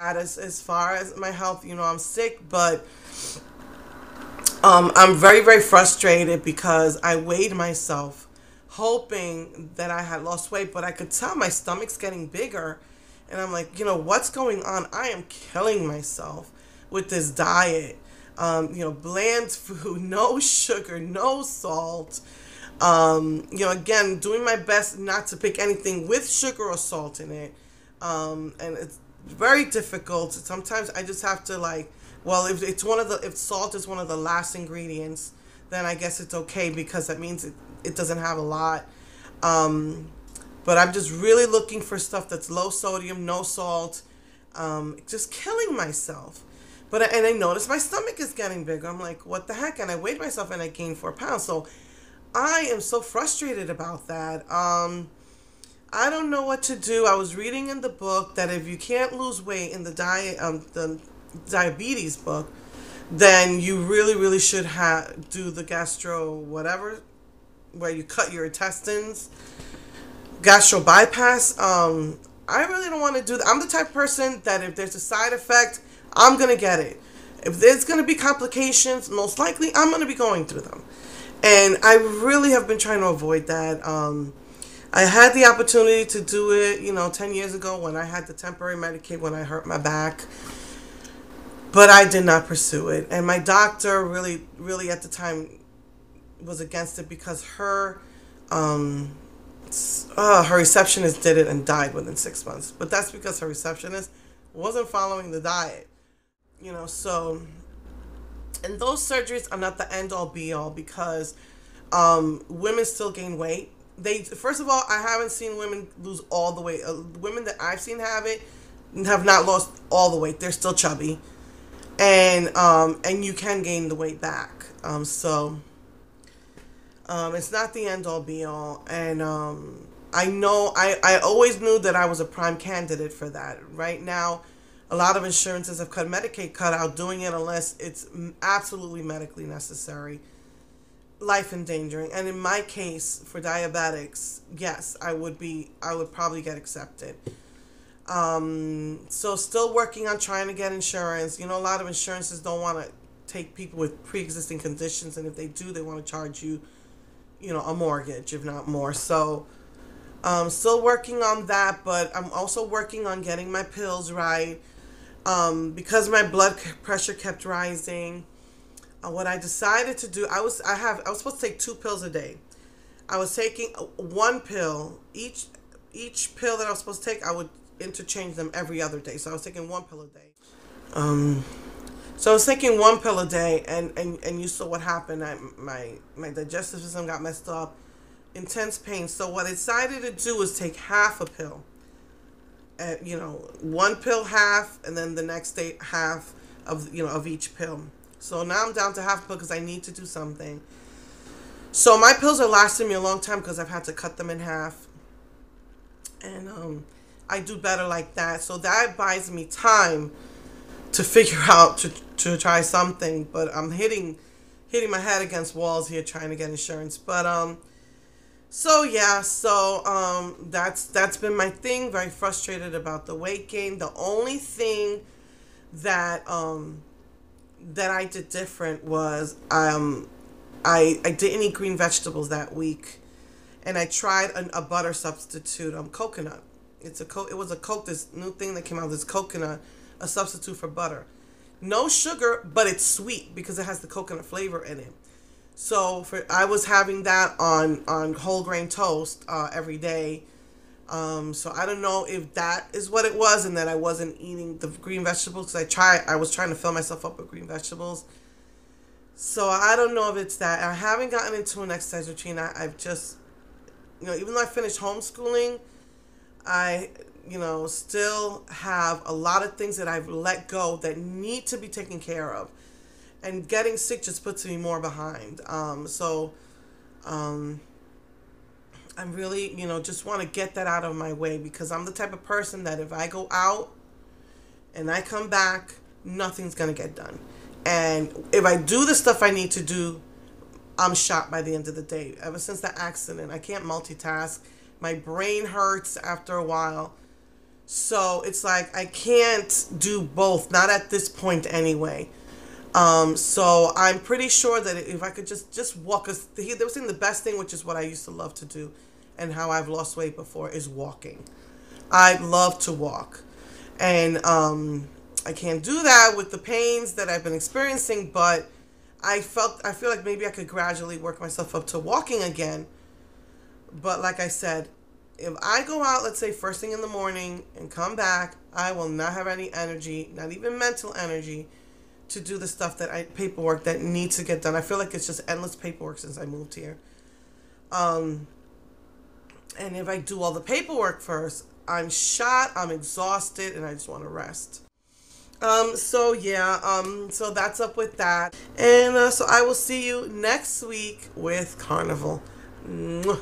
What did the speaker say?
as as far as my health. You know, I'm sick, but um, I'm very very frustrated because I weighed myself, hoping that I had lost weight, but I could tell my stomach's getting bigger, and I'm like, you know, what's going on? I am killing myself with this diet. Um, you know, bland food, no sugar, no salt. Um, you know, again, doing my best not to pick anything with sugar or salt in it. Um, and it's very difficult. Sometimes I just have to like, well, if it's one of the if salt is one of the last ingredients, then I guess it's okay because that means it, it doesn't have a lot. Um, but I'm just really looking for stuff that's low sodium, no salt, um, just killing myself. But and I notice my stomach is getting bigger. I'm like, what the heck? And I weighed myself and I gained four pounds. So I am so frustrated about that. Um, I don't know what to do. I was reading in the book that if you can't lose weight in the diet, um, the diabetes book, then you really, really should have do the gastro whatever, where you cut your intestines, gastro bypass. Um, I really don't want to do that. I'm the type of person that if there's a side effect, I'm gonna get it. If there's gonna be complications, most likely I'm gonna be going through them, and I really have been trying to avoid that. Um, I had the opportunity to do it, you know, 10 years ago when I had the temporary Medicaid when I hurt my back. But I did not pursue it. And my doctor really, really at the time was against it because her, um, uh, her receptionist did it and died within six months. But that's because her receptionist wasn't following the diet. You know, so, and those surgeries are not the end all be all because um, women still gain weight they first of all, I haven't seen women lose all the weight. Uh, women that I've seen have it have not lost all the weight. They're still chubby, and um, and you can gain the weight back. Um, so um, it's not the end all be all. And um, I know I I always knew that I was a prime candidate for that. Right now, a lot of insurances have cut Medicaid cut out doing it unless it's absolutely medically necessary life endangering. And in my case for diabetics yes i would be i would probably get accepted. Um, so still working on trying to get insurance. You know a lot of insurances don't want to take people with pre-existing conditions and if they do they want to charge you you know a mortgage if not more. So um, still working on that but i'm also working on getting my pills right. Um, because my blood pressure kept rising what I decided to do, I was I have I was supposed to take two pills a day. I was taking one pill each each pill that I was supposed to take. I would interchange them every other day. So I was taking one pill a day. Um, so I was taking one pill a day, and and and you saw what happened. I, my my digestive system got messed up, intense pain. So what I decided to do was take half a pill. Uh, you know, one pill half, and then the next day half of you know of each pill. So now I'm down to half because I need to do something. So my pills are lasting me a long time because I've had to cut them in half. And um, I do better like that. So that buys me time to figure out to, to try something. But I'm hitting hitting my head against walls here trying to get insurance. But um so yeah, so um that's that's been my thing. Very frustrated about the weight gain. The only thing that um that I did different was um, I I didn't eat green vegetables that week, and I tried a, a butter substitute, um, coconut. It's a co- it was a coke this new thing that came out. This coconut, a substitute for butter, no sugar, but it's sweet because it has the coconut flavor in it. So for I was having that on on whole grain toast uh, every day um, so I don't know if that is what it was, and that I wasn't eating the green vegetables because I try I was trying to fill myself up with green vegetables. So I don't know if it's that. I haven't gotten into an exercise routine. I, I've just, you know, even though I finished homeschooling, I, you know, still have a lot of things that I've let go that need to be taken care of, and getting sick just puts me more behind. Um, so, um, I'm really, you know, just want to get that out of my way because I'm the type of person that if I go out and I come back, nothing's going to get done. And if I do the stuff I need to do, I'm shot by the end of the day. Ever since that accident, I can't multitask. My brain hurts after a while. So it's like I can't do both, not at this point anyway. Um, so I'm pretty sure that if I could just just walk, he, they were saying the best thing, which is what I used to love to do, and how I've lost weight before, is walking. I love to walk, and um, I can't do that with the pains that I've been experiencing. But I felt I feel like maybe I could gradually work myself up to walking again. But like I said, if I go out, let's say first thing in the morning and come back, I will not have any energy, not even mental energy, to do the stuff that I paperwork that needs to get done. I feel like it's just endless paperwork since I moved here. Um, and if I do all the paperwork first, I'm shot, I'm exhausted, and I just want to rest. Um, so yeah, um, so that's up with that. And uh, so I will see you next week with Carnival. Mwah.